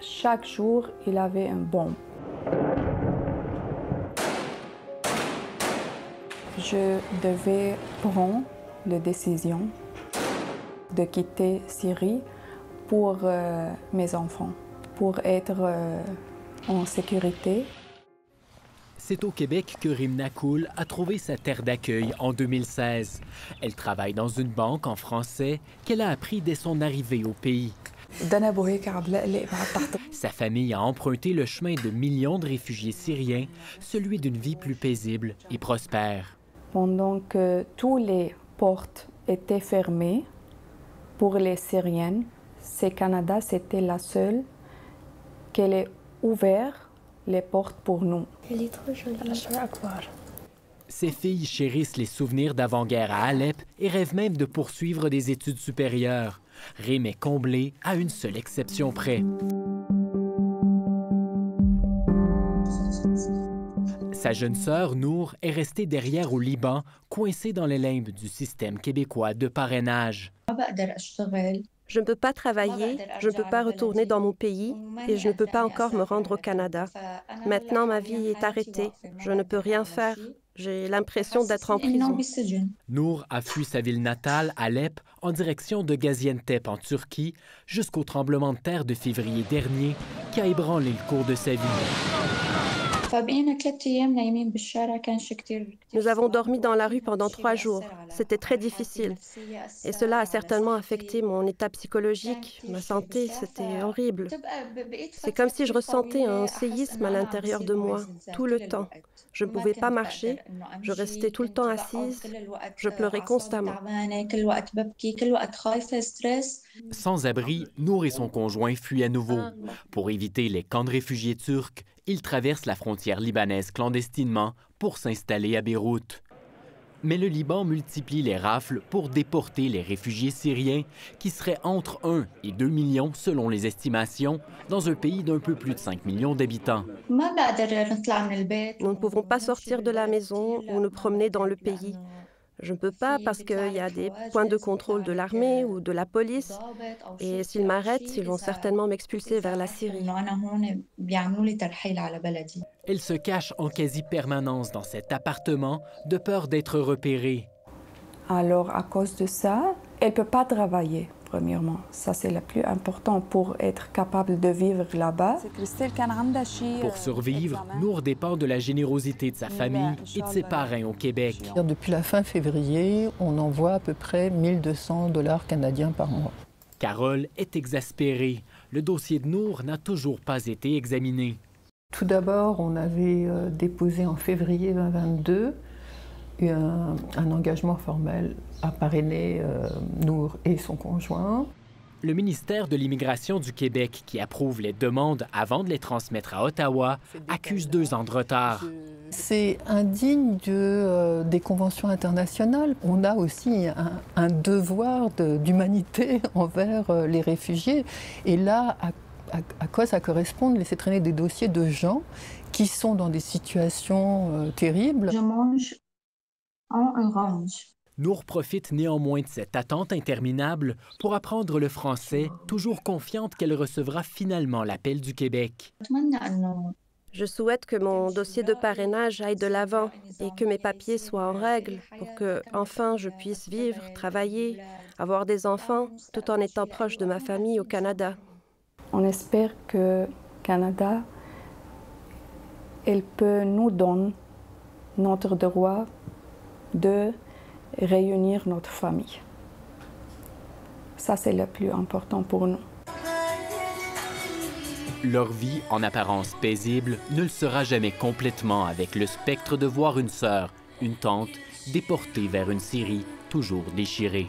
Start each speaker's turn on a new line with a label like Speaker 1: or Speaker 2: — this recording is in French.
Speaker 1: Chaque jour, il avait un bombe. Je devais prendre la décision de quitter Syrie pour euh, mes enfants, pour être euh, en sécurité.
Speaker 2: C'est au Québec que Rimna Koul a trouvé sa terre d'accueil en 2016. Elle travaille dans une banque en français qu'elle a appris dès son arrivée au pays. Sa famille a emprunté le chemin de millions de réfugiés syriens, celui d'une vie plus paisible et prospère.
Speaker 1: Pendant que tous les portes étaient fermées pour les Syriennes, c'est Canada, c'était la seule qu'elle ait ouvert les portes pour nous.
Speaker 3: Elle est trop jolie.
Speaker 2: Ces filles chérissent les souvenirs d'avant-guerre à Alep et rêvent même de poursuivre des études supérieures. Rime est comblé à une seule exception près. Sa jeune sœur, Nour, est restée derrière au Liban, coincée dans les limbes du système québécois de parrainage.
Speaker 4: Je ne peux pas travailler, je ne peux pas retourner dans mon pays et je ne peux pas encore me rendre au Canada. Maintenant, ma vie est arrêtée. Je ne peux rien faire. J'ai l'impression d'être en prison.
Speaker 2: Nour a fui sa ville natale, Alep, en direction de Gaziantep en Turquie, jusqu'au tremblement de terre de février dernier qui a ébranlé le cours de sa vie.
Speaker 4: Nous avons dormi dans la rue pendant trois jours. C'était très difficile. Et cela a certainement affecté mon état psychologique, ma santé. C'était horrible. C'est comme si je ressentais un séisme à l'intérieur de moi, tout le temps. Je ne pouvais pas marcher, je restais tout le temps assise, je pleurais constamment.
Speaker 2: Sans abri, Nour et son conjoint fuient à nouveau. Pour éviter les camps de réfugiés turcs, ils traversent la frontière libanaise clandestinement pour s'installer à Beyrouth. Mais le Liban multiplie les rafles pour déporter les réfugiés syriens, qui seraient entre 1 et 2 millions selon les estimations, dans un pays d'un peu plus de 5 millions d'habitants.
Speaker 4: Nous ne pouvons pas sortir de la maison ou nous promener dans le pays. Je ne peux pas parce qu'il y a des points de contrôle de l'armée ou de la police. Et s'ils m'arrêtent, ils vont certainement m'expulser vers la Syrie.
Speaker 2: Elle se cache en quasi-permanence dans cet appartement de peur d'être repérée.
Speaker 1: Alors, à cause de ça, elle ne peut pas travailler premièrement. Ça, c'est le plus important pour être capable de vivre là-bas.
Speaker 2: Pour survivre, Nour dépend de la générosité de sa famille et de ses parrains au Québec.
Speaker 5: Depuis la fin février, on envoie à peu près 1200 dollars canadiens par mois.
Speaker 2: Carole est exaspérée. Le dossier de Nour n'a toujours pas été examiné.
Speaker 5: Tout d'abord, on avait euh, déposé en février 2022 un, un engagement formel à parrainer euh, Nour et son conjoint.
Speaker 2: Le ministère de l'Immigration du Québec, qui approuve les demandes avant de les transmettre à Ottawa, accuse deux ans de retard.
Speaker 5: C'est indigne de, euh, des conventions internationales. On a aussi un, un devoir d'humanité envers euh, les réfugiés. Et là, à, à, à, quoi ça correspond de laisser traîner des dossiers de gens qui sont dans des situations euh, terribles?
Speaker 3: Je mange en orange.
Speaker 2: Nour profite néanmoins de cette attente interminable pour apprendre le français, toujours confiante qu'elle recevra finalement l'appel du Québec.
Speaker 4: Je souhaite que mon dossier de parrainage aille de l'avant et que mes papiers soient en règle pour que, enfin, je puisse vivre, travailler, avoir des enfants, tout en étant proche de ma famille au Canada.
Speaker 1: On espère que Canada, elle peut nous donner notre droit de réunir notre famille. Ça, c'est le plus important pour nous.
Speaker 2: Leur vie, en apparence paisible, ne le sera jamais complètement avec le spectre de voir une sœur, une tante, déportée vers une Syrie toujours déchirée.